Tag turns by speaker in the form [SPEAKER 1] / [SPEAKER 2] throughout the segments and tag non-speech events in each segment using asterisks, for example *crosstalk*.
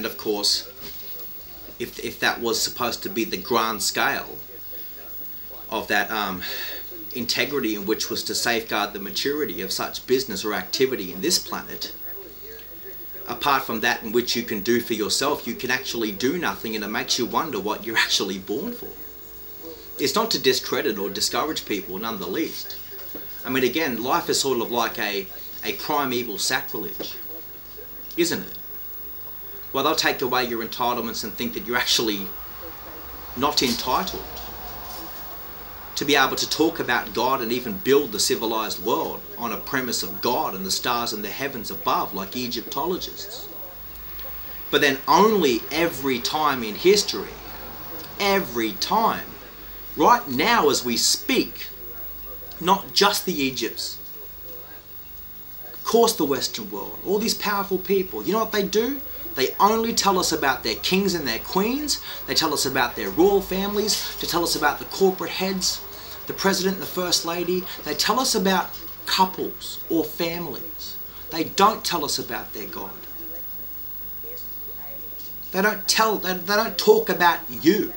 [SPEAKER 1] And of course, if, if that was supposed to be the grand scale of that um, integrity in which was to safeguard the maturity of such business or activity in this planet, apart from that in which you can do for yourself, you can actually do nothing and it makes you wonder what you're actually born for. It's not to discredit or discourage people, none the least. I mean, again, life is sort of like a, a primeval sacrilege, isn't it? Well, they'll take away your entitlements and think that you're actually not entitled to be able to talk about God and even build the civilized world on a premise of God and the stars and the heavens above, like Egyptologists. But then, only every time in history, every time, right now as we speak, not just the Egypts, of course, the Western world, all these powerful people, you know what they do? They only tell us about their kings and their queens. They tell us about their royal families. They tell us about the corporate heads the president and the first lady, they tell us about couples or families. They don't tell us about their God. They don't tell, they, they don't talk about you.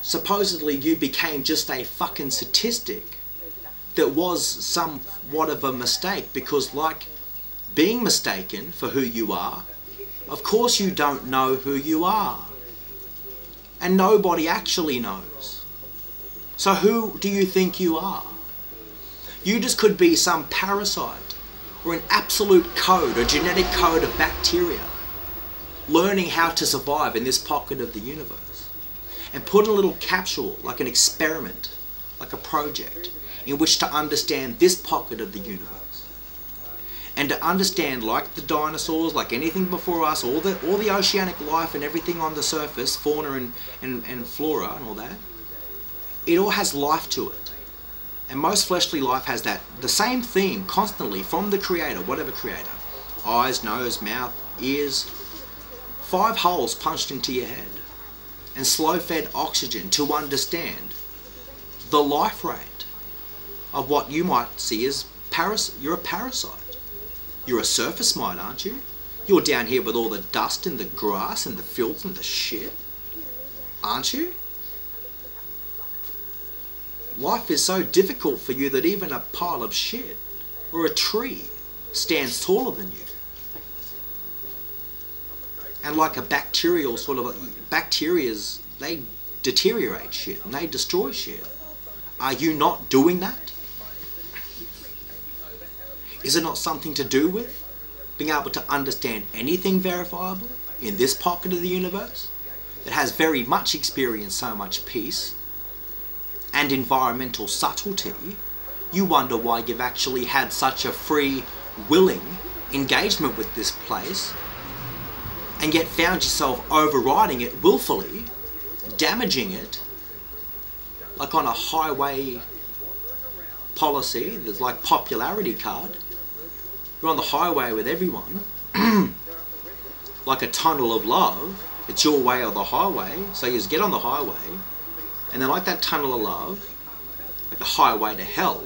[SPEAKER 1] Supposedly you became just a fucking statistic that was somewhat of a mistake because like being mistaken for who you are, of course you don't know who you are. And nobody actually knows. So who do you think you are? You just could be some parasite or an absolute code, a genetic code of bacteria, learning how to survive in this pocket of the universe. And put in a little capsule, like an experiment, like a project, in which to understand this pocket of the universe. And to understand, like the dinosaurs, like anything before us, all the all the oceanic life and everything on the surface, fauna and, and, and flora and all that, it all has life to it. And most fleshly life has that the same theme constantly from the creator, whatever creator. Eyes, nose, mouth, ears. Five holes punched into your head. And slow fed oxygen to understand the life rate of what you might see as paras you're a parasite. You're a surface mite, aren't you? You're down here with all the dust and the grass and the filth and the shit. Aren't you? Life is so difficult for you that even a pile of shit or a tree stands taller than you. And like a bacterial sort of, bacterias, they deteriorate shit and they destroy shit. Are you not doing that? Is it not something to do with being able to understand anything verifiable in this pocket of the universe that has very much experienced so much peace and environmental subtlety, you wonder why you've actually had such a free, willing engagement with this place and yet found yourself overriding it willfully, damaging it, like on a highway policy, there's like popularity card. You're on the highway with everyone, *clears throat* like a tunnel of love. It's your way or the highway. So you just get on the highway, and then, like that tunnel of love, like the highway to hell,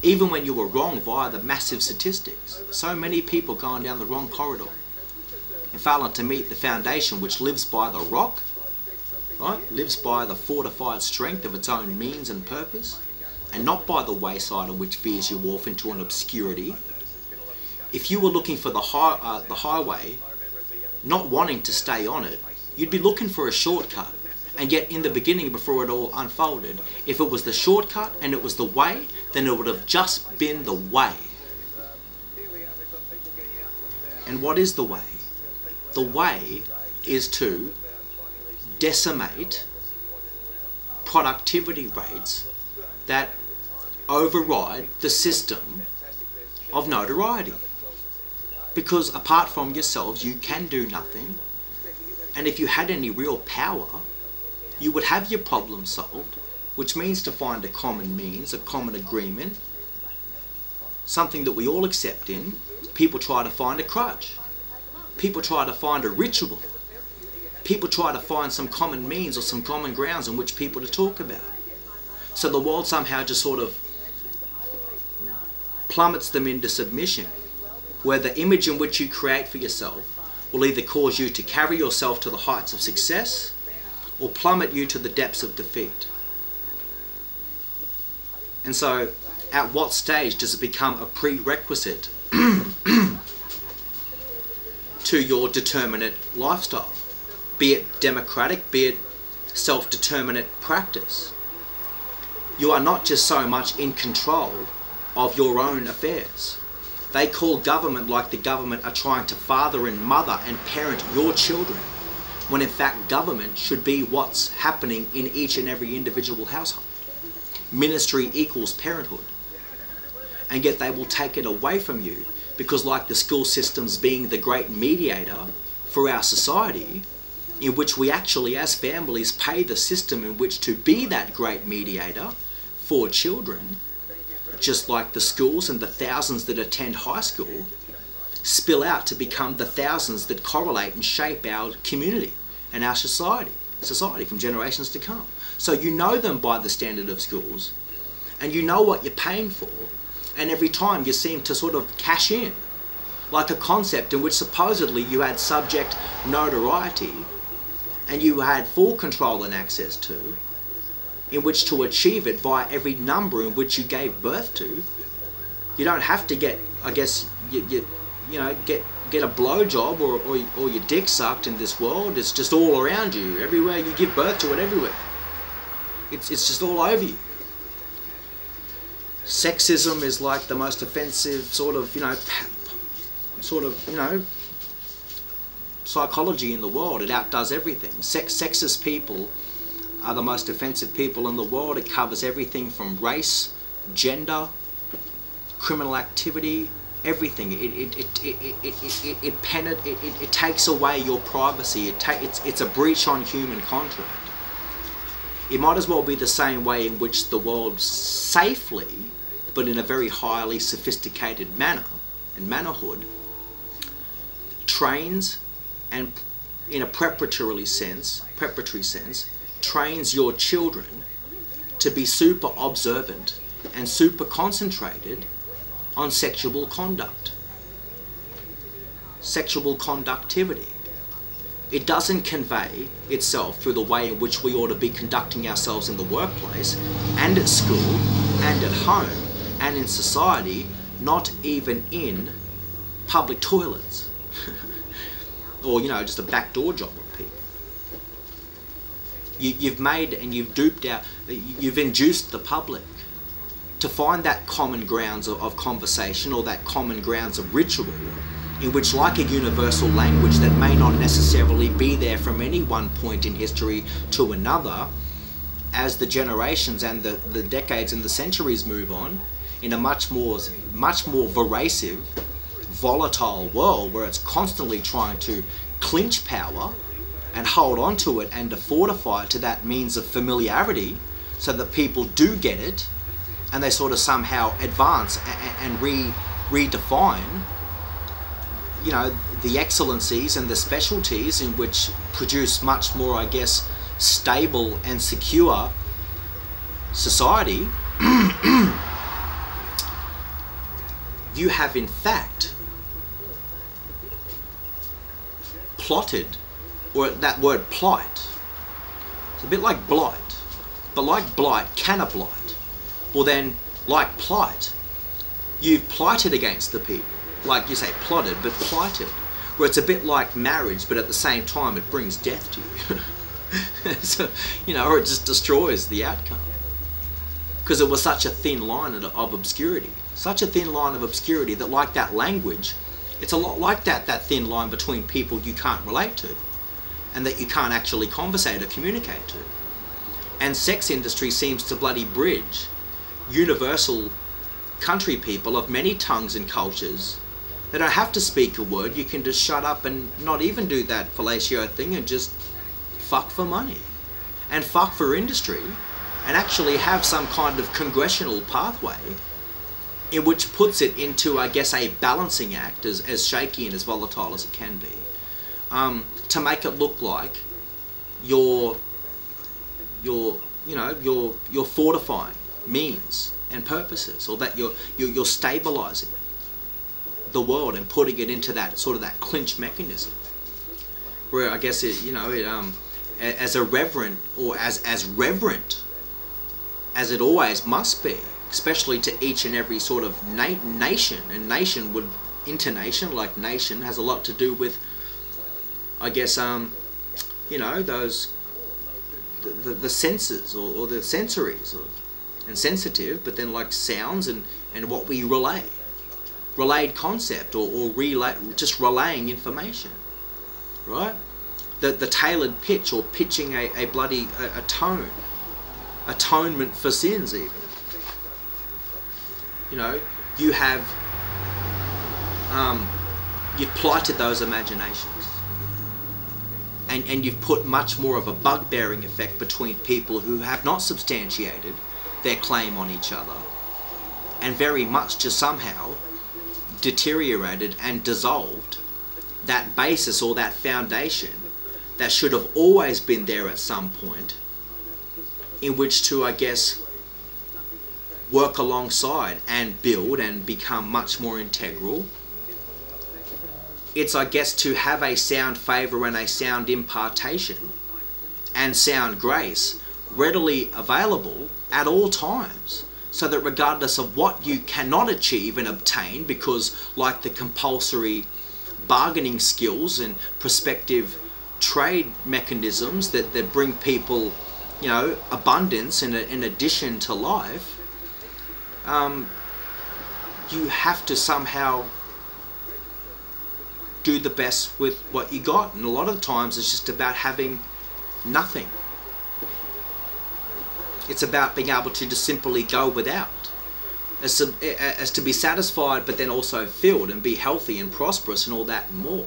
[SPEAKER 1] even when you were wrong via the massive statistics, so many people going down the wrong corridor and failing to meet the foundation which lives by the rock, right? Lives by the fortified strength of its own means and purpose, and not by the wayside on which veers you off into an obscurity. If you were looking for the, high, uh, the highway, not wanting to stay on it, you'd be looking for a shortcut and yet, in the beginning, before it all unfolded, if it was the shortcut and it was the way, then it would have just been the way. And what is the way? The way is to decimate productivity rates that override the system of notoriety. Because apart from yourselves, you can do nothing. And if you had any real power, you would have your problem solved, which means to find a common means, a common agreement, something that we all accept in. People try to find a crutch. People try to find a ritual. People try to find some common means or some common grounds in which people to talk about. So the world somehow just sort of plummets them into submission where the image in which you create for yourself will either cause you to carry yourself to the heights of success or plummet you to the depths of defeat. And so, at what stage does it become a prerequisite *clears throat* to your determinate lifestyle? Be it democratic, be it self determinate practice. You are not just so much in control of your own affairs. They call government like the government are trying to father and mother and parent your children, when in fact government should be what's happening in each and every individual household. Ministry equals parenthood. And yet they will take it away from you because, like the school systems being the great mediator for our society, in which we actually, as families, pay the system in which to be that great mediator for children, just like the schools and the thousands that attend high school spill out to become the thousands that correlate and shape our community and our society, society from generations to come. So you know them by the standard of schools, and you know what you're paying for, and every time you seem to sort of cash in, like a concept in which supposedly you had subject notoriety, and you had full control and access to, in which to achieve it via every number in which you gave birth to. You don't have to get, I guess, you, you, you know, get get a blowjob or, or, or your dick sucked in this world. It's just all around you. Everywhere you give birth to it, everywhere. It's, it's just all over you. Sexism is like the most offensive sort of, you know, sort of, you know, psychology in the world. It outdoes everything. Sex, sexist people are the most offensive people in the world. It covers everything from race, gender, criminal activity, everything. It it it it it it, it, it, it, it, it takes away your privacy. It ta- it's it's a breach on human contract. It might as well be the same way in which the world safely, but in a very highly sophisticated manner and mannerhood, trains and in a preparatory sense, preparatory sense, trains your children to be super observant and super concentrated on sexual conduct, sexual conductivity. It doesn't convey itself through the way in which we ought to be conducting ourselves in the workplace and at school and at home and in society, not even in public toilets *laughs* or, you know, just a backdoor job you, have made and you've duped out, you've induced the public to find that common grounds of, of conversation or that common grounds of ritual in which, like a universal language that may not necessarily be there from any one point in history to another, as the generations and the, the decades and the centuries move on, in a much more, much more voracil, volatile world where it's constantly trying to clinch power and hold on to it and to fortify it to that means of familiarity so that people do get it and they sort of somehow advance and, re redefine you know the excellencies and the specialties in which produce much more i guess stable and secure society. You have in fact plotted or that word plight. It's a bit like blight, but like blight, can a blight? Well then, like plight, you've plighted against the people. Like you say, plotted, but plighted. Where it's a bit like marriage, but at the same time it brings death to you. *laughs* so, you know, or it just destroys the outcome. Because it was such a thin line of obscurity. Such a thin line of obscurity that like that language, it's a lot like that, that thin line between people you can't relate to and that you can't actually conversate or communicate to. And sex industry seems to bloody bridge universal country people of many tongues and cultures. They don't have to speak a word. You can just shut up and not even do that fellatio thing and just fuck for money and fuck for industry and actually have some kind of congressional pathway in which puts it into, I guess, a balancing act as, as shaky and as volatile as it can be um, to make it look like you're you're you know you're you're fortifying means and purposes or that you're you're, you're stabilizing the world and putting it into that sort of that clinch mechanism. Where I guess it you know it um as a reverent or as as reverent as it always must be especially to each and every sort of na- nation. And nation would intonation like nation has a lot to do with I guess um you know those the, the, the senses or, or the sensories or, and sensitive but then like sounds and and what we relay. Relayed concept or, or relay just relaying information right? The, the tailored pitch or pitching a, a bloody a, a tone. Atonement for sins even. You know you have um, you've plighted those imaginations and, and you've put much more of a bug bearing effect between people who have not substantiated their claim on each other and very much just somehow deteriorated and dissolved that basis or that foundation that should have always been there at some point in which to, I guess, work alongside and build and become much more integral. It's, I guess, to have a sound favour and a sound impartation and sound grace readily available at all times. So that regardless of what you cannot achieve and obtain, because like the compulsory bargaining skills and prospective trade mechanisms that, that bring people, you know, abundance in, a, in addition to life, um, you have to somehow do the best with what you got. And a lot of times it's just about having nothing. It's about being able to just simply go without. As to, as to be satisfied, but then also filled and be healthy and prosperous and all that and more.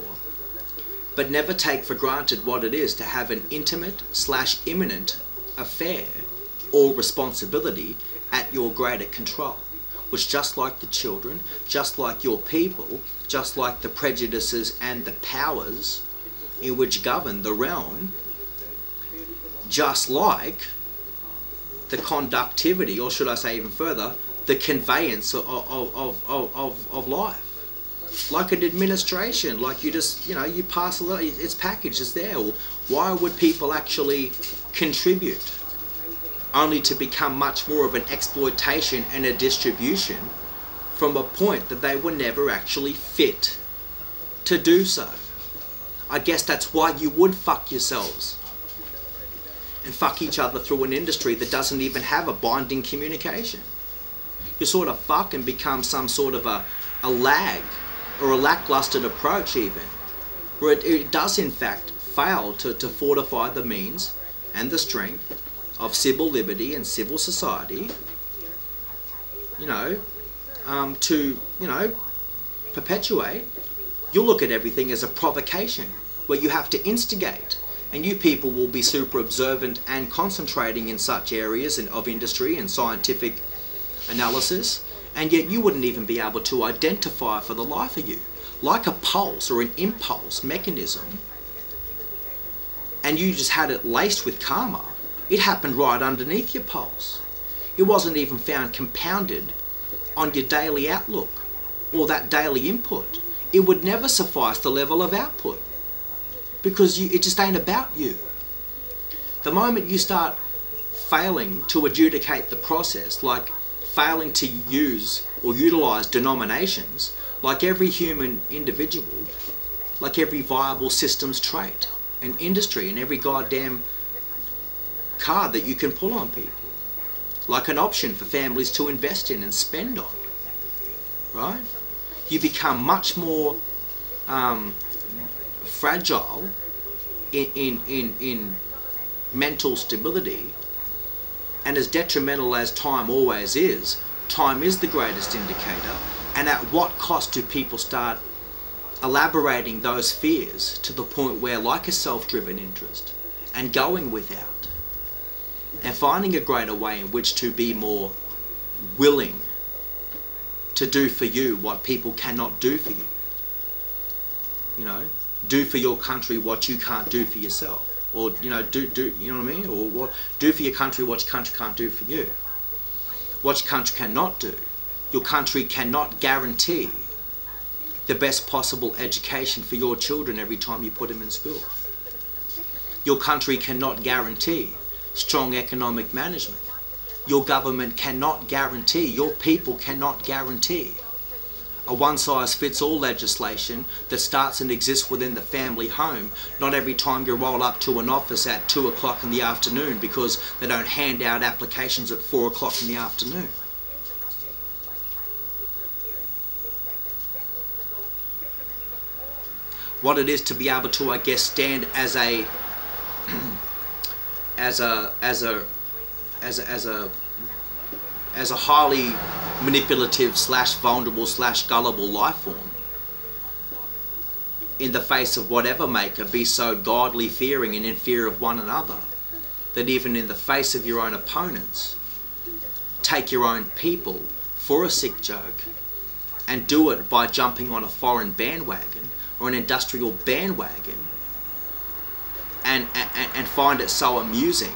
[SPEAKER 1] But never take for granted what it is to have an intimate slash imminent affair or responsibility at your greater control. Which, just like the children, just like your people, just like the prejudices and the powers in which govern the realm, just like the conductivity, or should I say even further, the conveyance of, of, of, of, of life. Like an administration, like you just, you know, you pass a lot, it's packaged, it's there. Or why would people actually contribute? Only to become much more of an exploitation and a distribution from a point that they were never actually fit to do so. I guess that's why you would fuck yourselves and fuck each other through an industry that doesn't even have a binding communication. You sort of fuck and become some sort of a, a lag or a lackluster approach even, where it, it does in fact fail to, to fortify the means and the strength of civil liberty and civil society, you know, um, to, you know, perpetuate. You'll look at everything as a provocation where you have to instigate and you people will be super observant and concentrating in such areas of industry and scientific analysis, and yet you wouldn't even be able to identify for the life of you. Like a pulse or an impulse mechanism, and you just had it laced with karma, it happened right underneath your pulse. It wasn't even found compounded on your daily outlook or that daily input. It would never suffice the level of output because you, it just ain't about you. The moment you start failing to adjudicate the process, like failing to use or utilize denominations, like every human individual, like every viable systems trait and industry and every goddamn card that you can pull on people, like an option for families to invest in and spend on, right? You become much more um, fragile in, in, in, in mental stability and as detrimental as time always is, time is the greatest indicator. And at what cost do people start elaborating those fears to the point where, like a self driven interest, and going without, and finding a greater way in which to be more willing to do for you what people cannot do for you? You know, do for your country what you can't do for yourself or you know do do you know what I mean or what do for your country what your country can't do for you what your country cannot do your country cannot guarantee the best possible education for your children every time you put them in school. Your country cannot guarantee strong economic management. Your government cannot guarantee, your people cannot guarantee a one size fits all legislation that starts and exists within the family home, not every time you roll up to an office at 2 o'clock in the afternoon because they don't hand out applications at 4 o'clock in the afternoon. What it is to be able to, I guess, stand as a *clears throat* as a as a as a as a as a highly manipulative slash vulnerable slash gullible life form in the face of whatever maker be so godly fearing and in fear of one another that even in the face of your own opponents take your own people for a sick joke and do it by jumping on a foreign bandwagon or an industrial bandwagon and, and, and find it so amusing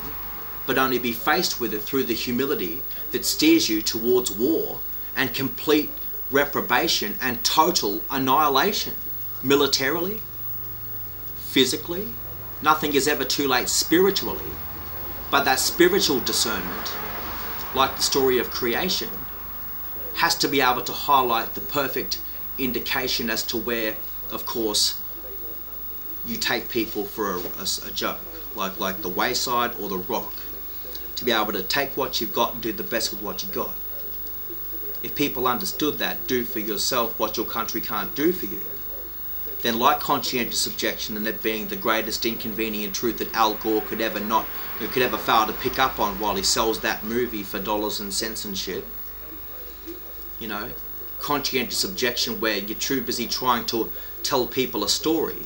[SPEAKER 1] but only be faced with it through the humility that steers you towards war and complete reprobation and total annihilation militarily, physically. Nothing is ever too late spiritually, but that spiritual discernment, like the story of creation, has to be able to highlight the perfect indication as to where, of course, you take people for a, a, a joke, like like the wayside or the rock to be able to take what you've got and do the best with what you've got. If people understood that, do for yourself what your country can't do for you, then like conscientious objection and it being the greatest inconvenient truth that Al Gore could ever not who could ever fail to pick up on while he sells that movie for dollars and cents and shit. You know, conscientious objection where you're too busy trying to tell people a story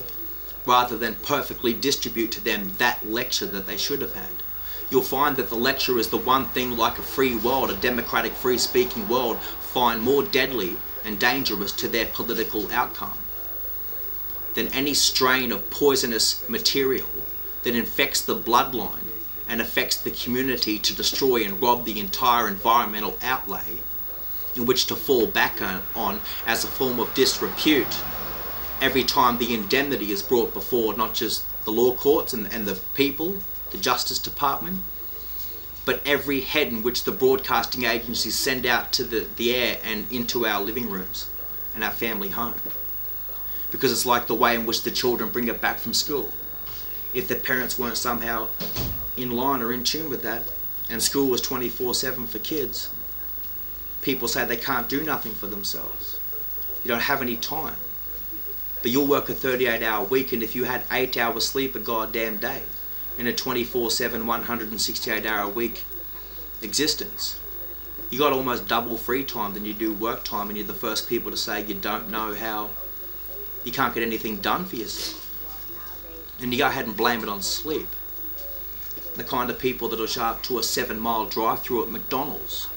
[SPEAKER 1] rather than perfectly distribute to them that lecture that they should have had. You'll find that the lecture is the one thing like a free world, a democratic free speaking world, find more deadly and dangerous to their political outcome than any strain of poisonous material that infects the bloodline and affects the community to destroy and rob the entire environmental outlay in which to fall back on, on as a form of disrepute every time the indemnity is brought before not just the law courts and, and the people the Justice Department, but every head in which the broadcasting agencies send out to the, the air and into our living rooms and our family home. Because it's like the way in which the children bring it back from school. If the parents weren't somehow in line or in tune with that, and school was 24 7 for kids, people say they can't do nothing for themselves. You don't have any time. But you'll work a 38 hour week, and if you had 8 hours sleep a goddamn day, in a 24 7, 168 hour a week existence. You got almost double free time than you do work time, and you're the first people to say you don't know how you can't get anything done for yourself. And you go ahead and blame it on sleep. The kind of people that'll show up to a seven mile drive through at McDonald's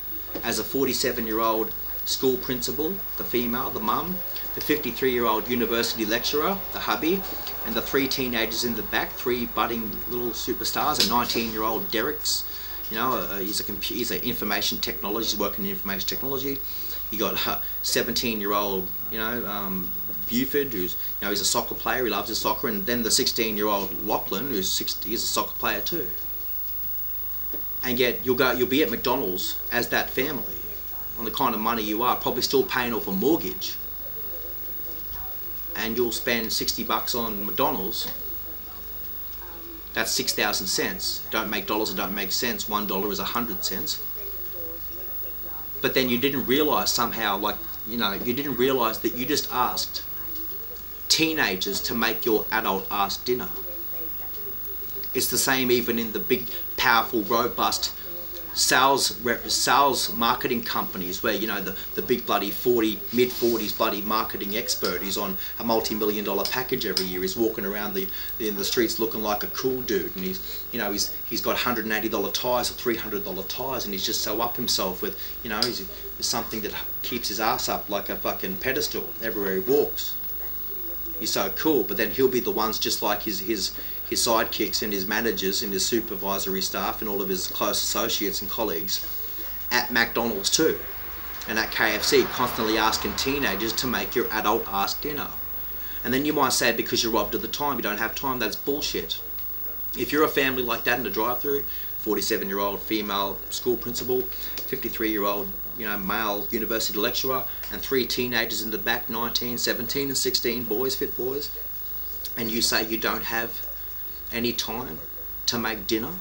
[SPEAKER 1] as a 47 year old school principal, the female, the mum, the 53 year old university lecturer, the hubby, and the three teenagers in the back, three budding little superstars, a 19 year old Derek's, you know, uh, he's a he's an information technology, he's working in information technology. You got a 17 year old, you know, um, Buford, who's, you know, he's a soccer player, he loves his soccer, and then the 16 year old Lachlan, who's 60, he's a soccer player too. And yet you'll go, you'll be at McDonald's as that family on the kind of money you are, probably still paying off a mortgage and you'll spend 60 bucks on McDonald's, that's 6,000 cents. Don't make dollars and don't make cents. One dollar is a hundred cents. But then you didn't realize somehow, like, you know, you didn't realize that you just asked teenagers to make your adult ass dinner. It's the same even in the big, powerful, robust sales sales marketing companies where you know the, the big bloody 40 mid 40s bloody marketing expert who's on a multi-million dollar package every year is walking around the in the streets looking like a cool dude and he's you know he's he's got 180 dollar tires or 300 dollar tires and he's just so up himself with you know he's, he's something that keeps his ass up like a fucking pedestal everywhere he walks. He's so cool but then he'll be the ones just like his his his sidekicks and his managers and his supervisory staff and all of his close associates and colleagues at McDonald's too. and at KFC constantly asking teenagers to make your adult ass dinner. And then you might say because you're robbed of the time, you don't have time. That's bullshit. If you're a family like that in the drive-through, 47-year-old female school principal, 53-year-old you know male university lecturer, and three teenagers in the back, 19, 17, and 16 boys, fit boys, and you say you don't have any time to make dinner,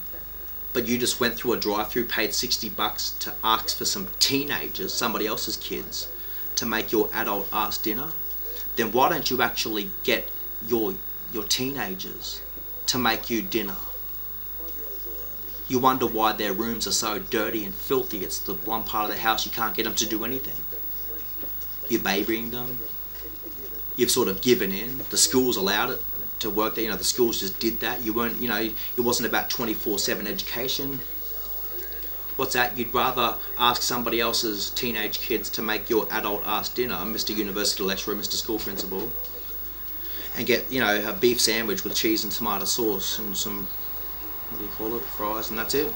[SPEAKER 1] but you just went through a drive-through, paid 60 bucks to ask for some teenagers, somebody else's kids, to make your adult ass dinner, then why don't you actually get your your teenagers to make you dinner? You wonder why their rooms are so dirty and filthy. It's the one part of the house you can't get them to do anything. You're babying them. You've sort of given in. The schools allowed it to work there. You know, the schools just did that. You weren't, you know, it wasn't about 24-7 education. What's that? You'd rather ask somebody else's teenage kids to make your adult ass dinner, Mr. University lecturer, Mr. School principal, and get, you know, a beef sandwich with cheese and tomato sauce and some, what do you call it, fries, and that's it.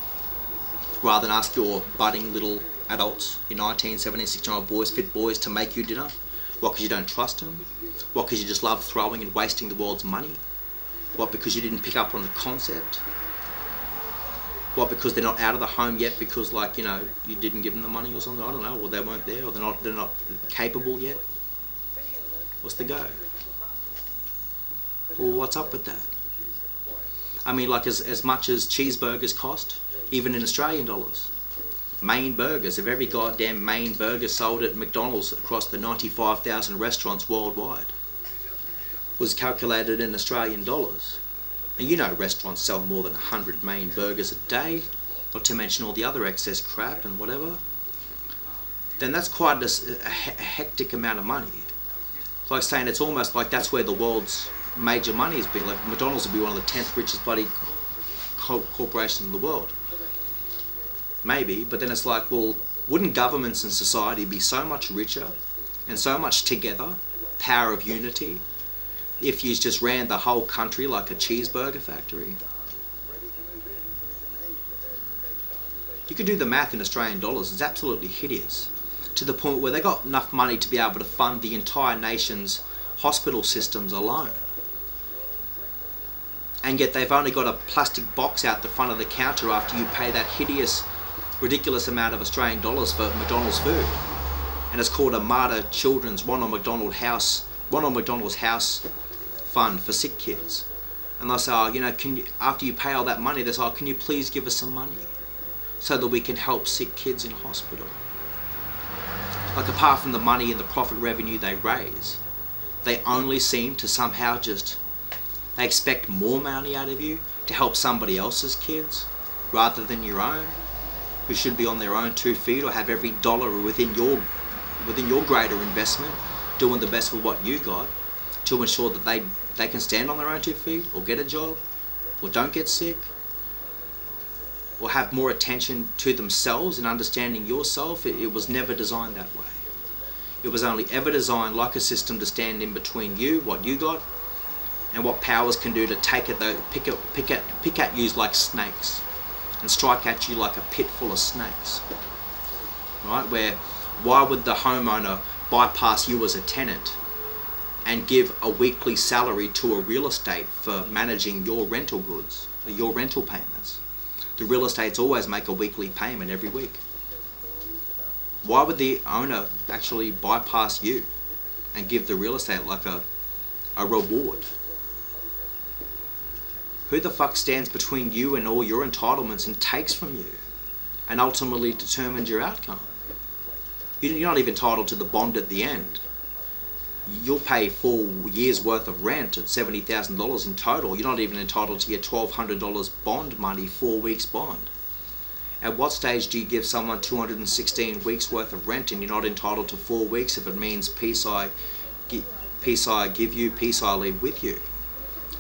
[SPEAKER 1] Rather than ask your budding little adults, your 19, 17, 16 year old boys, fit boys, to make you dinner. What, because you don't trust them? What, because you just love throwing and wasting the world's money? What, because you didn't pick up on the concept? What, because they're not out of the home yet because, like, you know, you didn't give them the money or something? I don't know, or they weren't there, or they're not, they're not capable yet? What's the go? Well, what's up with that? I mean, like, as, as much as cheeseburgers cost, even in Australian dollars. Main burgers, of every goddamn main burger sold at McDonald's across the 95,000 restaurants worldwide, was calculated in Australian dollars. And you know restaurants sell more than 100 main burgers a day, not to mention all the other excess crap and whatever. Then that's quite a, a, hectic amount of money. It's like saying it's almost like that's where the world's major money has been. Like McDonald's would be one of the 10th richest bloody co corporations in the world. Maybe, but then it's like, well, wouldn't governments and society be so much richer and so much together, power of unity, if you just ran the whole country like a cheeseburger factory? You could do the math in Australian dollars, it's absolutely hideous. To the point where they got enough money to be able to fund the entire nation's hospital systems alone. And yet they've only got a plastic box out the front of the counter after you pay that hideous, ridiculous amount of Australian dollars for McDonald's food. And it's called a Mater Children's Ronald McDonald House, Ronald McDonald's House Fund for sick kids. And they'll say, oh, you know, can you, after you pay all that money, they say, oh, can you please give us some money so that we can help sick kids in hospital? Like apart from the money and the profit revenue they raise, they only seem to somehow just they expect more money out of you to help somebody else's kids rather than your own who should be on their own two feet or have every dollar within your within your greater investment doing the best with what you got to ensure that they they can stand on their own two feet or get a job or don't get sick or have more attention to themselves and understanding yourself. It, it was never designed that way. It was only ever designed like a system to stand in between you what you got and what powers can do to take it though pick it pick at pick at you like snakes and strike at you like a pit full of snakes right? Where why would the homeowner bypass you as a tenant and give a weekly salary to a real estate for managing your rental goods your rental payments? The real estates always make a weekly payment every week. Why would the owner actually bypass you and give the real estate like a a reward who the fuck stands between you and all your entitlements and takes from you and ultimately determines your outcome? You're not even entitled to the bond at the end. You'll pay four years worth of rent at $70,000 in total. You're not even entitled to your $1,200 bond money, four weeks bond. At what stage do you give someone 216 weeks worth of rent and you're not entitled to four weeks if it means peace I, peace I give you, peace I leave with you?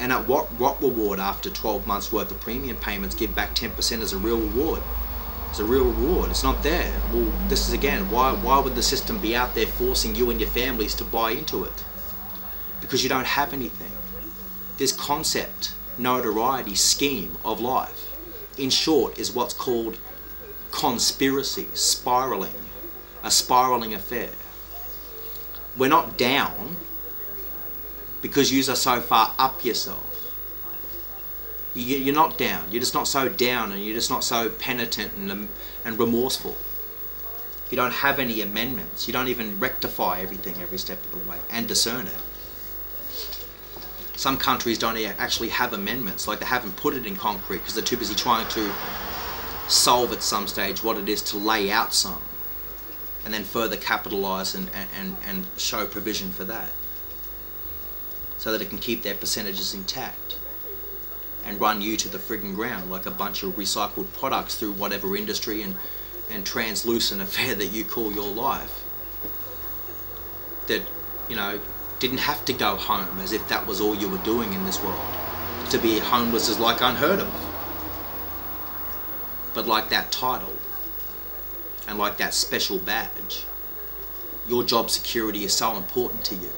[SPEAKER 1] And at what what reward after 12 months worth of premium payments give back 10% as a real reward? It's a real reward. It's not there. Well, this is again, why, why would the system be out there forcing you and your families to buy into it? Because you don't have anything. This concept, notoriety, scheme of life, in short, is what's called conspiracy, spiraling, a spiraling affair. We're not down because you are so far up yourself. You're not down. You're just not so down and you're just not so penitent and, um, and remorseful. You don't have any amendments. You don't even rectify everything every step of the way and discern it. Some countries don't actually have amendments, like they haven't put it in concrete because they're too busy trying to solve at some stage what it is to lay out some and then further capitalize and, and, and show provision for that so that it can keep their percentages intact and run you to the frigging ground like a bunch of recycled products through whatever industry and, and translucent affair that you call your life. That, you know, didn't have to go home as if that was all you were doing in this world. To be homeless is like unheard of. But like that title, and like that special badge, your job security is so important to you,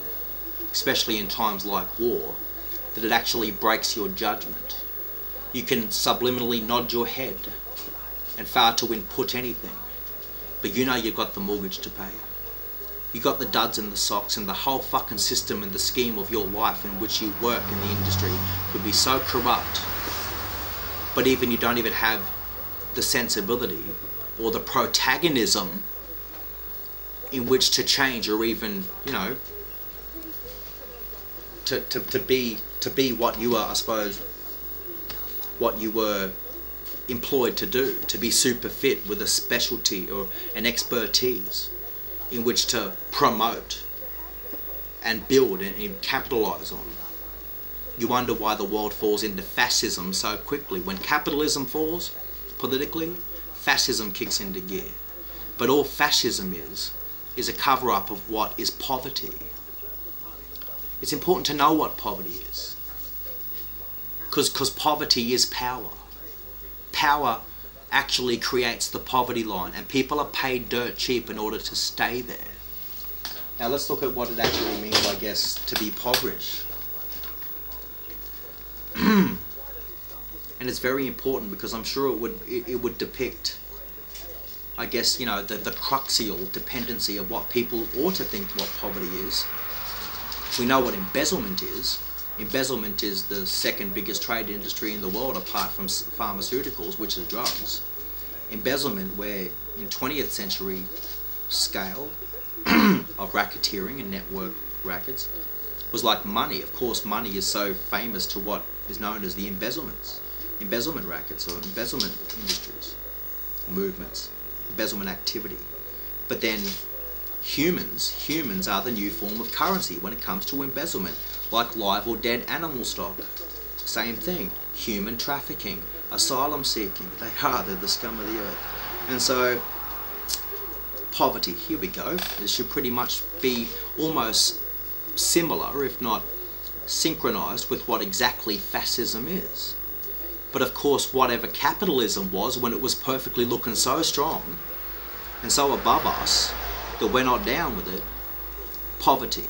[SPEAKER 1] especially in times like war, that it actually breaks your judgment. You can subliminally nod your head and fail to input anything, but you know you've got the mortgage to pay. You got the duds and the socks and the whole fucking system and the scheme of your life in which you work in the industry could be so corrupt. But even you don't even have the sensibility or the protagonism in which to change or even, you know, to, to, to be to be what you are, I suppose, what you were employed to do, to be super fit with a specialty or an expertise in which to promote and build and, and capitalize on. You wonder why the world falls into fascism so quickly. When capitalism falls politically, fascism kicks into gear. But all fascism is, is a cover up of what is poverty. It's important to know what poverty is. Because poverty is power. Power actually creates the poverty line, and people are paid dirt cheap in order to stay there. Now let's look at what it actually means, I guess, to be impoverished. *clears throat* and it's very important because I'm sure it would it, it, would depict, I guess, you know, the, the cruxial dependency of what people ought to think what poverty is. We know what embezzlement is. Embezzlement is the second biggest trade industry in the world apart from pharmaceuticals, which is drugs. Embezzlement, where in 20th century scale *clears throat* of racketeering and network rackets, was like money. Of course, money is so famous to what is known as the embezzlements, embezzlement rackets or embezzlement industries, movements, embezzlement activity. But then humans, humans are the new form of currency when it comes to embezzlement like live or dead animal stock. Same thing, human trafficking, asylum seeking, they are, they're the scum of the earth. And so, poverty, here we go. This should pretty much be almost similar, if not synchronized, with what exactly fascism is. But of course, whatever capitalism was when it was perfectly looking so strong and so above us that we're not down with it, poverty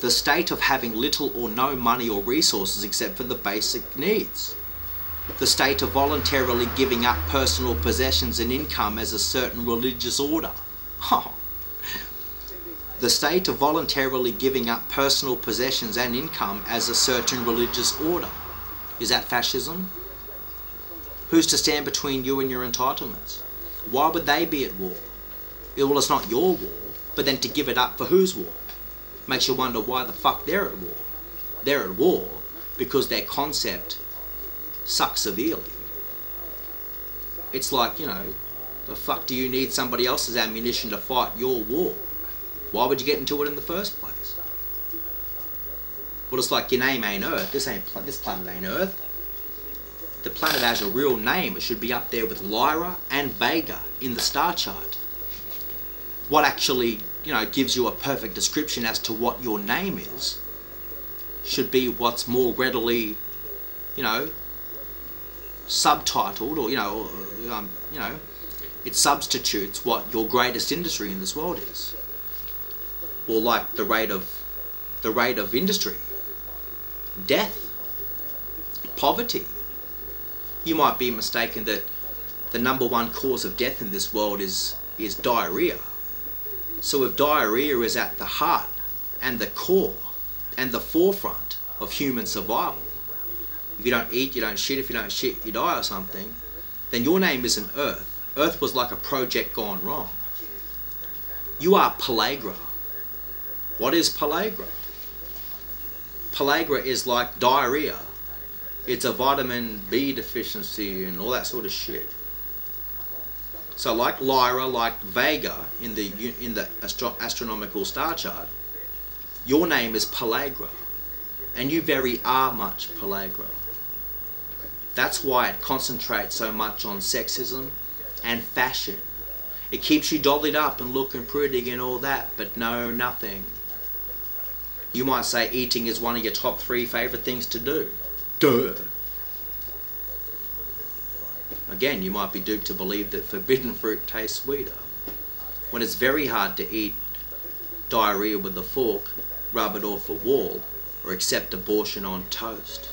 [SPEAKER 1] the state of having little or no money or resources except for the basic needs. The state of voluntarily giving up personal possessions and income as a certain religious order. *laughs* the state of voluntarily giving up personal possessions and income as a certain religious order. Is that fascism? Who's to stand between you and your entitlements? Why would they be at war? Well, it's not your war, but then to give it up for whose war? makes you wonder why the fuck they're at war. They're at war because their concept sucks severely. It's like, you know, the fuck do you need somebody else's ammunition to fight your war? Why would you get into it in the first place? Well, it's like your name ain't Earth. This ain't this planet ain't Earth. The planet has a real name. It should be up there with Lyra and Vega in the star chart. What actually you know, gives you a perfect description as to what your name is, should be what's more readily, you know, subtitled or, you know, um, you know, it substitutes what your greatest industry in this world is. Or like the rate of, the rate of industry. Death. Poverty. You might be mistaken that the number one cause of death in this world is, is diarrhea So if diarrhea is at the heart and the core and the forefront of human survival, if you don't eat, you don't shit. If you don't shit, you die or something. Then your name isn't Earth. Earth was like a project gone wrong. You are pellagra. What is pellagra? Pellagra is like diarrhea. It's a vitamin B deficiency and all that sort of shit. So like Lyra, like Vega in the in the astro- astronomical star chart, your name is Pellagra, and you very are much Pellagra. That's why it concentrates so much on sexism and fashion. It keeps you dollied up and looking pretty and all that, but no, nothing. You might say eating is one of your top three favourite things to do. Duh. Again, you might be duped to believe that forbidden fruit tastes sweeter. When it's very hard to eat diarrhea with a fork, rub it off a wall, or accept abortion on toast.